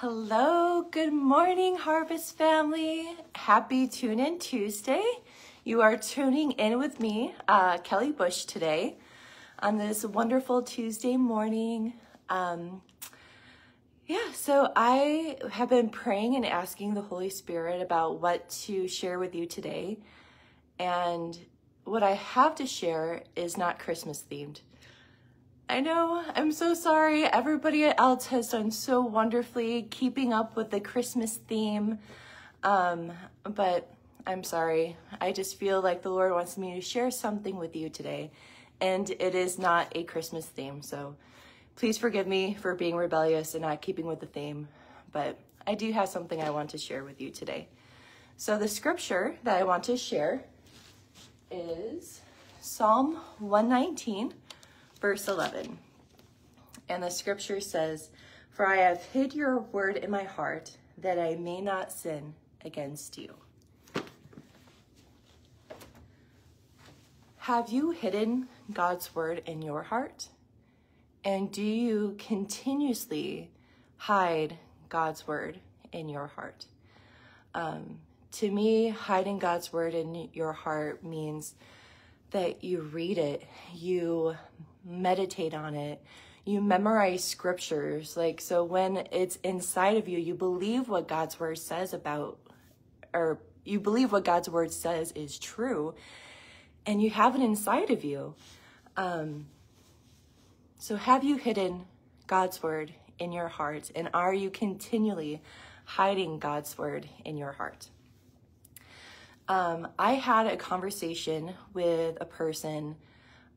Hello, good morning, Harvest family. Happy Tune In Tuesday. You are tuning in with me, uh, Kelly Bush, today on this wonderful Tuesday morning. Um, yeah, so I have been praying and asking the Holy Spirit about what to share with you today. And what I have to share is not Christmas themed. I know, I'm so sorry. Everybody else has done so wonderfully keeping up with the Christmas theme. Um, but I'm sorry. I just feel like the Lord wants me to share something with you today. And it is not a Christmas theme. So please forgive me for being rebellious and not keeping with the theme. But I do have something I want to share with you today. So the scripture that I want to share is Psalm 119 verse 11. And the scripture says, For I have hid your word in my heart that I may not sin against you. Have you hidden God's word in your heart? And do you continuously hide God's word in your heart? Um, to me, hiding God's word in your heart means that you read it, you meditate on it. You memorize scriptures. Like, so when it's inside of you, you believe what God's word says about, or you believe what God's word says is true, and you have it inside of you. Um, so, have you hidden God's word in your heart? And are you continually hiding God's word in your heart? Um, I had a conversation with a person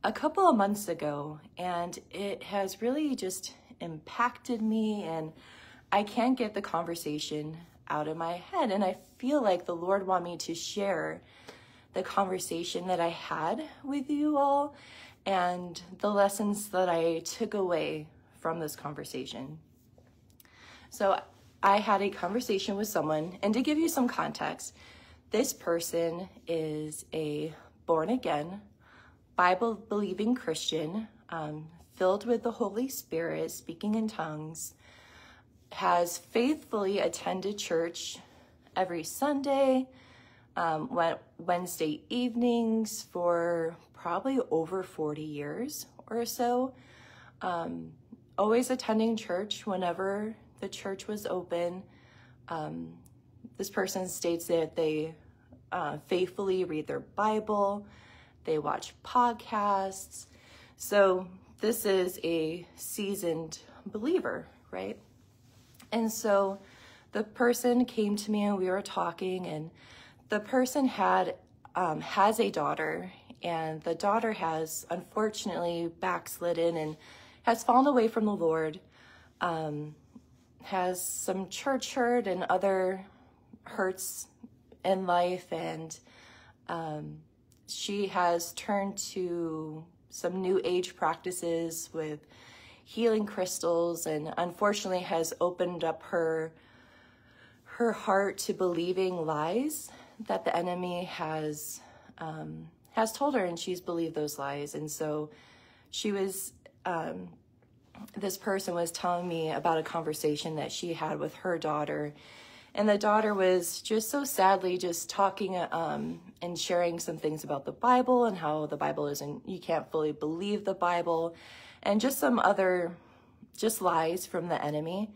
a couple of months ago, and it has really just impacted me, and I can't get the conversation out of my head. And I feel like the Lord want me to share the conversation that I had with you all and the lessons that I took away from this conversation. So I had a conversation with someone, and to give you some context, this person is a born again Bible believing Christian, um, filled with the Holy Spirit, speaking in tongues, has faithfully attended church every Sunday, um, went Wednesday evenings for probably over 40 years or so, um, always attending church whenever the church was open. Um, this person states that they uh, faithfully read their Bible, they watch podcasts. So this is a seasoned believer, right? And so the person came to me and we were talking and the person had um, has a daughter and the daughter has unfortunately backslidden and has fallen away from the Lord, um, has some church hurt and other hurts in life and um, she has turned to some new age practices with healing crystals and unfortunately has opened up her her heart to believing lies that the enemy has um, has told her and she's believed those lies. And so she was um, this person was telling me about a conversation that she had with her daughter and the daughter was just so sadly just talking um, and sharing some things about the Bible and how the Bible isn't, you can't fully believe the Bible, and just some other, just lies from the enemy.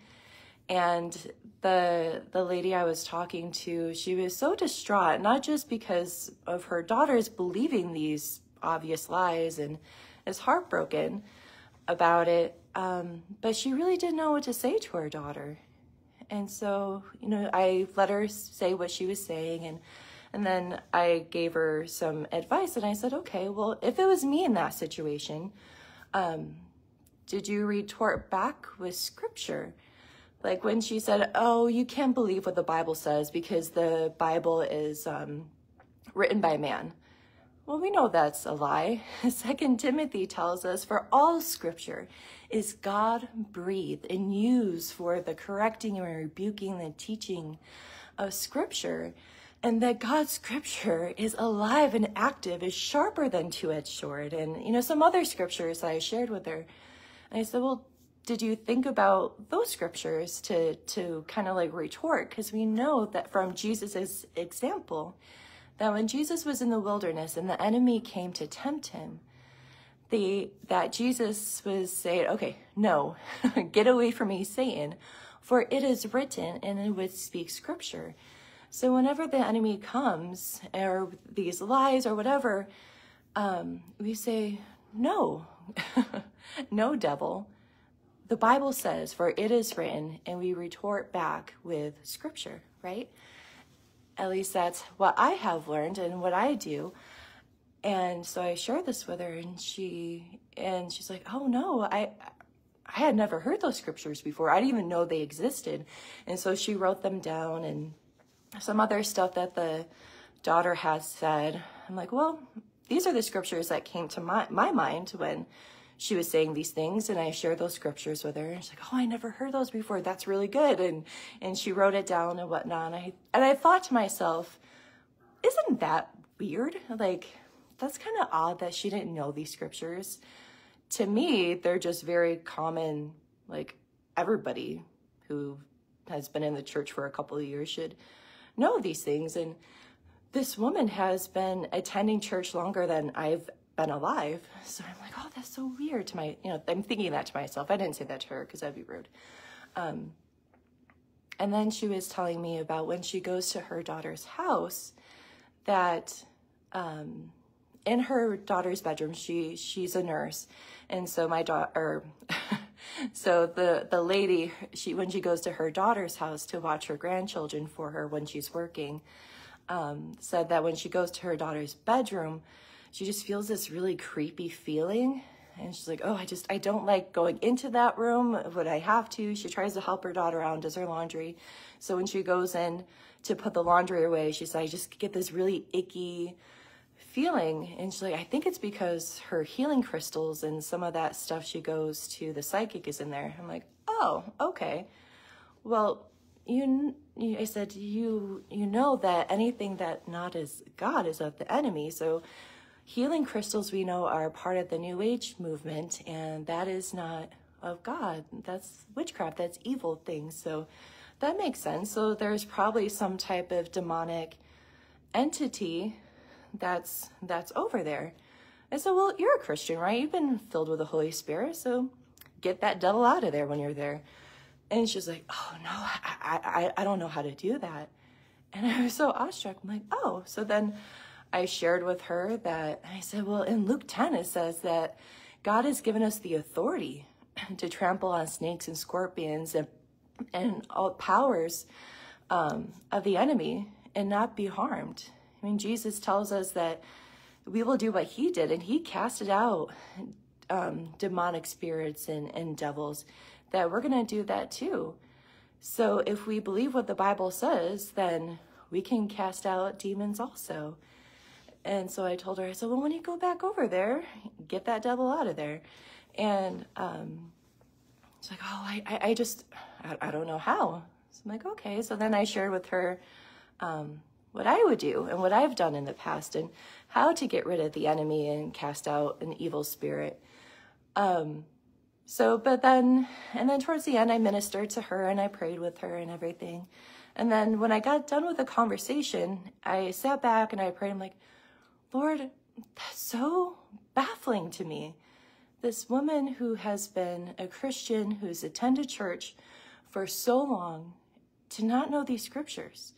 And the the lady I was talking to, she was so distraught, not just because of her daughters believing these obvious lies and is heartbroken about it, um, but she really didn't know what to say to her daughter. And so, you know, I let her say what she was saying and and then I gave her some advice and I said, okay, well, if it was me in that situation, um, did you retort back with scripture? Like when she said, oh, you can't believe what the Bible says because the Bible is um, written by man. Well, we know that's a lie. Second Timothy tells us, for all scripture is God breathed and used for the correcting and rebuking the teaching of scripture. And that God's scripture is alive and active, is sharper than two-edged sword. And, you know, some other scriptures that I shared with her. And I said, well, did you think about those scriptures to to kind of like retort because we know that from jesus's example that when jesus was in the wilderness and the enemy came to tempt him the that jesus was saying okay no get away from me satan for it is written and it would speak scripture so whenever the enemy comes or these lies or whatever um, we say no no devil the Bible says, for it is written, and we retort back with scripture, right? At least that's what I have learned and what I do. And so I shared this with her and she and she's like, "Oh no, I I had never heard those scriptures before. I didn't even know they existed." And so she wrote them down and some other stuff that the daughter has said. I'm like, "Well, these are the scriptures that came to my my mind when she was saying these things and I shared those scriptures with her. And she's like, Oh, I never heard those before. That's really good. And, and she wrote it down and whatnot. And I, and I thought to myself, isn't that weird? Like, that's kind of odd that she didn't know these scriptures. To me, they're just very common, like everybody who has been in the church for a couple of years should know these things. And this woman has been attending church longer than I've been alive. So I'm like, oh, that's so weird to my, you know, I'm thinking that to myself. I didn't say that to her because that'd be rude. Um, and then she was telling me about when she goes to her daughter's house that um, in her daughter's bedroom, she she's a nurse, and so my daughter, so the the lady, she when she goes to her daughter's house to watch her grandchildren for her when she's working, um, said that when she goes to her daughter's bedroom, she just feels this really creepy feeling. And she's like, oh, I just, I don't like going into that room, but I have to. She tries to help her daughter out and does her laundry. So when she goes in to put the laundry away, she's like, I just get this really icky feeling. And she's like, I think it's because her healing crystals and some of that stuff she goes to, the psychic is in there. I'm like, oh, okay. Well, you, I said, you, you know that anything that not is God is of the enemy. So healing crystals we know are part of the New Age movement, and that is not of God. That's witchcraft, that's evil things. So that makes sense. So there's probably some type of demonic entity that's that's over there. I said, well, you're a Christian, right? You've been filled with the Holy Spirit, so get that devil out of there when you're there. And she's like, oh no, I, I, I don't know how to do that. And I was so awestruck. I'm like, oh, so then I shared with her that I said, well, in Luke 10, it says that God has given us the authority to trample on snakes and scorpions and, and all powers um, of the enemy and not be harmed. I mean, Jesus tells us that we will do what he did, and he casted out um, demonic spirits and, and devils, that we're going to do that too. So if we believe what the Bible says, then we can cast out demons also. And so I told her, I said, well, when you go back over there, get that devil out of there. And um, she's like, oh, I, I, I just, I, I, don't know how. So I'm like, okay. So then I shared with her um, what I would do and what I've done in the past and how to get rid of the enemy and cast out an evil spirit. Um, so, but then, and then towards the end, I ministered to her and I prayed with her and everything. And then when I got done with the conversation, I sat back and I prayed. I'm like, Lord, that's so baffling to me. This woman who has been a Christian, who's attended church for so long, to not know these scriptures.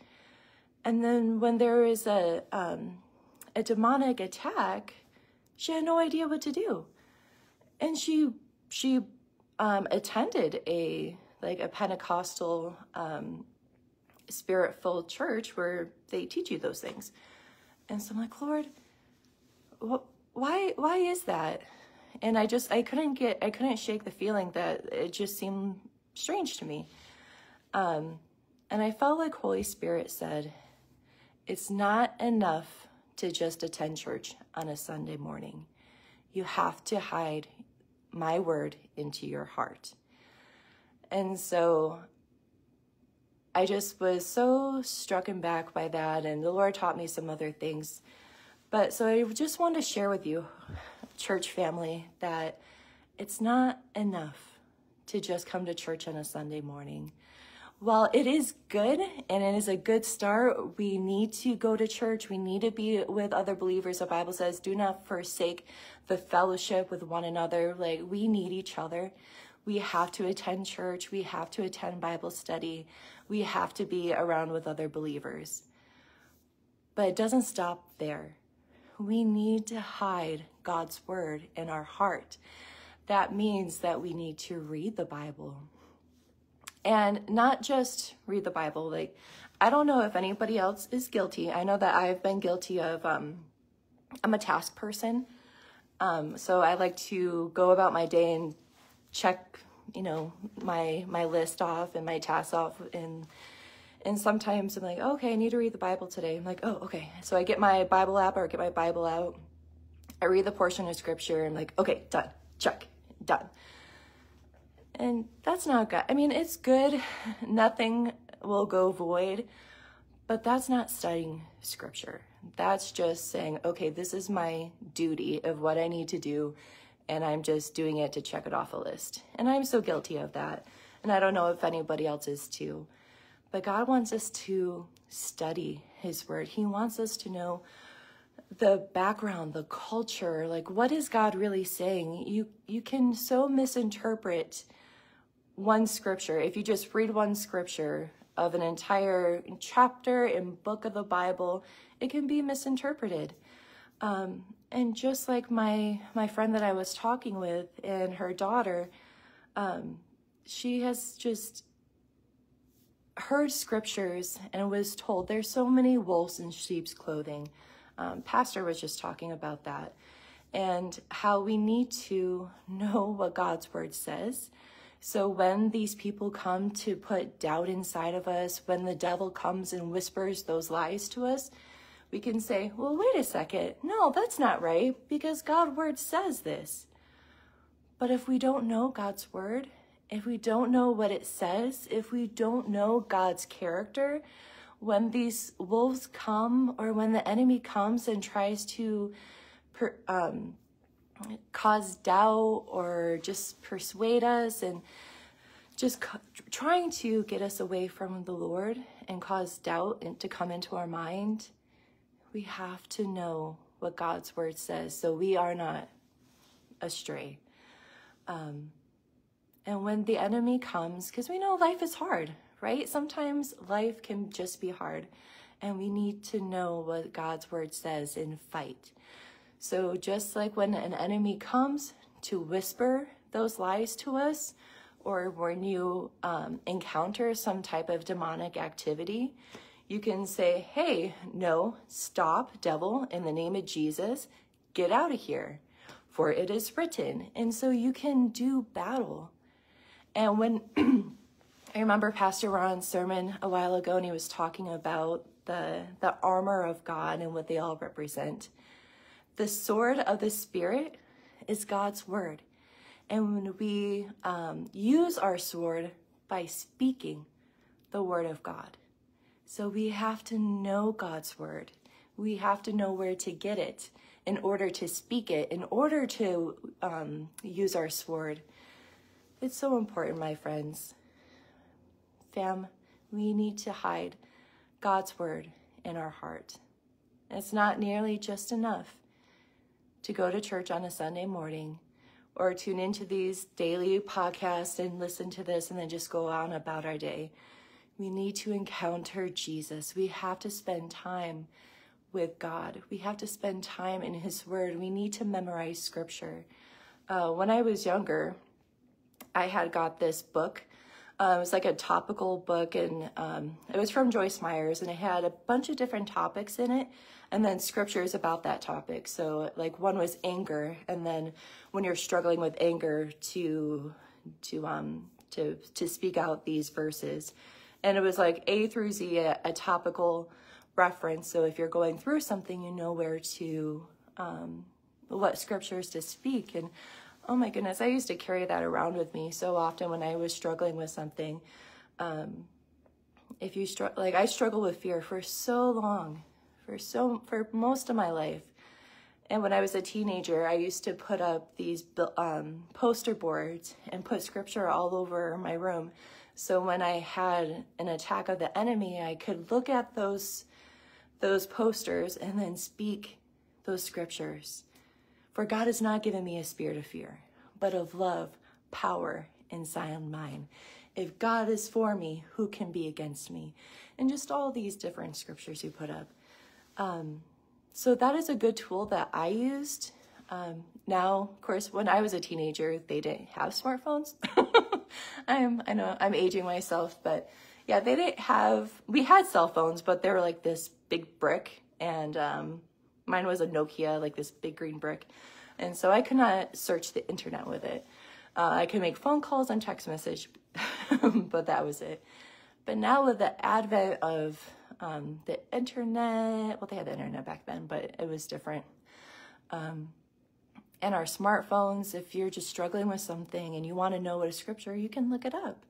And then when there is a, um, a demonic attack, she had no idea what to do. And she, she um, attended a, like a Pentecostal um, spirit-filled church where they teach you those things. And so I'm like, Lord, why why is that and i just i couldn't get i couldn't shake the feeling that it just seemed strange to me um and i felt like holy spirit said it's not enough to just attend church on a sunday morning. You have to hide my word into your heart. And so i just was so struck and back by that and the lord taught me some other things. But so I just wanted to share with you, church family, that it's not enough to just come to church on a Sunday morning. While it is good and it is a good start, we need to go to church. We need to be with other believers. The Bible says, do not forsake the fellowship with one another. Like, we need each other. We have to attend church. We have to attend Bible study. We have to be around with other believers. But it doesn't stop there. We need to hide God's word in our heart. That means that we need to read the Bible and not just read the Bible. Like, I don't know if anybody else is guilty. I know that I've been guilty of, um, I'm a task person. Um, so I like to go about my day and check, you know, my, my list off and my tasks off. And, and sometimes I'm like, okay, I need to read the Bible today. I'm like, oh, okay. So I get my Bible app or get my Bible out. I read the portion of scripture. I'm like, okay, done, check, done. And that's not good. I mean, it's good. Nothing will go void, but that's not studying scripture. That's just saying, okay, this is my duty of what I need to do, and I'm just doing it to check it off a list. And I'm so guilty of that. And I don't know if anybody else is too. But God wants us to study His Word. He wants us to know the background, the culture, like what is God really saying? You you can so misinterpret one scripture, if you just read one scripture of an entire chapter and book of the Bible, it can be misinterpreted. Um, and just like my my friend that I was talking with and her daughter, um, she has just heard scriptures and was told there's so many wolves in sheep's clothing. Um, Pastor was just talking about that and how we need to know what God's word says so when these people come to put doubt inside of us, when the devil comes and whispers those lies to us, we can say, well, wait a second. No, that's not right because God's word says this. But if we don't know God's word, if we don't know what it says, if we don't know God's character, when these wolves come or when the enemy comes and tries to um, cause doubt or just persuade us and just trying to get us away from the Lord and cause doubt and to come into our mind, we have to know what God's word says so we are not astray. Um, and when the enemy comes, because we know life is hard, right? Sometimes life can just be hard, and we need to know what God's word says and fight. So just like when an enemy comes to whisper those lies to us, or when you um, encounter some type of demonic activity, you can say, hey, no, stop, devil, in the name of Jesus, get out of here, for it is written. And so you can do battle. And when I remember Pastor Ron's sermon a while ago, and he was talking about the, the armor of God and what they all represent. The sword of the Spirit is God's word. And when we um, use our sword by speaking the word of God. So we have to know God's word. We have to know where to get it in order to speak it, in order to um, use our sword. It's so important, my friends. Fam, we need to hide God's word in our heart. It's not nearly just enough to go to church on a Sunday morning or tune into these daily podcasts and listen to this and then just go on about our day. We need to encounter Jesus. We have to spend time with God. We have to spend time in His Word. We need to memorize Scripture. Uh, when I was younger, I had got this book. Uh, it was like a topical book, and um, it was from Joyce Myers, and it had a bunch of different topics in it and then scriptures about that topic. So like one was anger, and then when you're struggling with anger to to um to to speak out these verses. And it was like A through Z, a, a topical reference. So if you're going through something, you know where to um, what scriptures to speak. And oh my goodness, I used to carry that around with me so often when I was struggling with something. Um, if you struggle, like I struggled with fear for so long for so for most of my life And when I was a teenager, I used to put up these um, poster boards and put scripture all over my room. So when I had an attack of the enemy, I could look at those, those posters and then speak those scriptures. For God has not given me a spirit of fear, but of love, power, and sound mind. If God is for me, who can be against me? And just all these different scriptures you put up. Um, so that is a good tool that I used. Um, now, of course, when I was a teenager, they didn't have smartphones. I'm, I know I'm aging myself, but yeah, they didn't have, we had cell phones, but they were like this big brick and, um, mine was a Nokia, like this big green brick. And so I could not search the internet with it. Uh, I could make phone calls and text message, but that was it. But now with the advent of um, the internet, well, they had the internet back then, but it was different. Um, and our smartphones, if you're just struggling with something and you want to know what a scripture, you can look it up.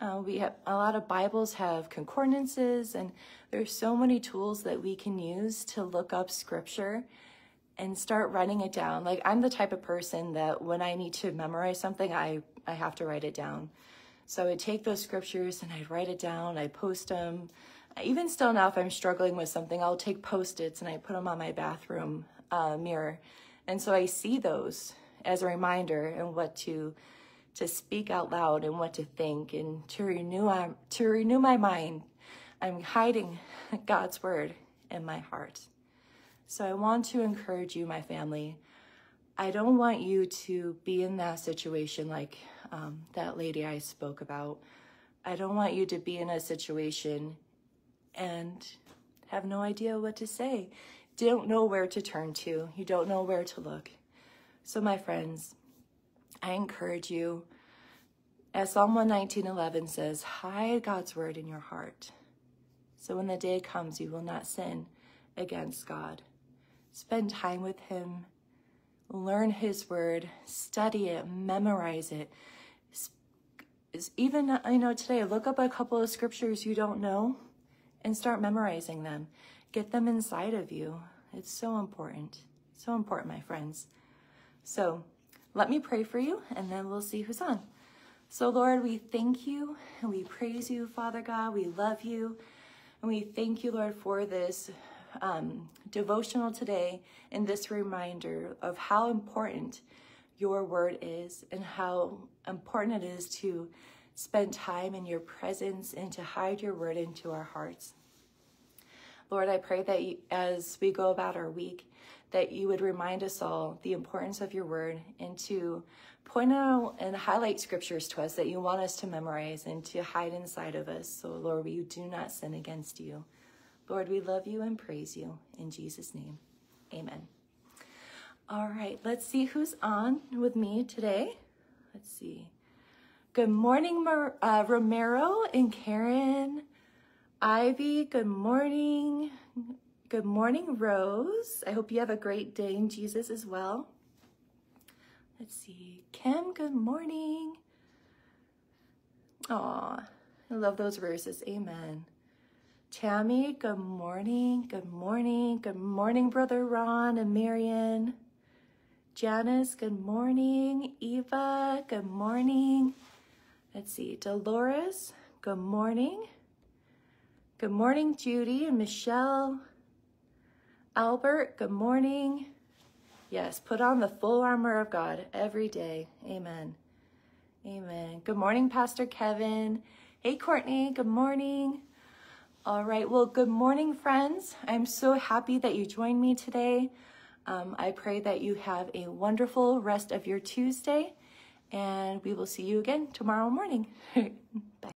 Uh, we have a lot of Bibles have concordances, and there's so many tools that we can use to look up scripture and start writing it down. Like I'm the type of person that when I need to memorize something, I, I have to write it down. So I would take those scriptures and I'd write it down, I post them. Even still now, if I'm struggling with something, I'll take post-its and I put them on my bathroom uh, mirror. And so I see those as a reminder and what to to speak out loud and what to think and to renew um, to renew my mind. I'm hiding God's word in my heart. So I want to encourage you, my family. I don't want you to be in that situation like um, that lady I spoke about. I don't want you to be in a situation and have no idea what to say. Don't know where to turn to. You don't know where to look. So, my friends, I encourage you, as Psalm 119.11 says, hide God's word in your heart. So when the day comes, you will not sin against God. Spend time with Him, learn His word, study it, memorize it. Even, I know today, look up a couple of scriptures you don't know and start memorizing them. Get them inside of you. It's so important. So important, my friends. So let me pray for you and then we'll see who's on. So, Lord, we thank you and we praise you, Father God. We love you. And we thank you, Lord, for this um, devotional today and this reminder of how important your word is and how important it is to spend time in your presence and to hide your word into our hearts. Lord, I pray that you, as we go about our week, that you would remind us all the importance of your word and to point out and highlight scriptures to us that you want us to memorize and to hide inside of us. So, Lord, we do not sin against you. Lord, we love you and praise you. In Jesus' name, amen. All right, let's see who's on with me today. Let's see. Good morning, Mar uh, Romero and Karen. Ivy, good morning. Good morning, Rose. I hope you have a great day in Jesus as well. Let's see. Kim, good morning. Aw, I love those verses. Amen. Tammy, good morning. Good morning. Good morning, Brother Ron and Marion. Janice, good morning. Eva, good morning. Let's see. Dolores, good morning. Good morning, Judy and Michelle. Albert, good morning. Yes, put on the full armor of God every day. Amen. Amen. Good morning, Pastor Kevin. Hey, Courtney, good morning. All right, well, good morning, friends. I'm so happy that you joined me today. Um, I pray that you have a wonderful rest of your Tuesday, and we will see you again tomorrow morning. Bye.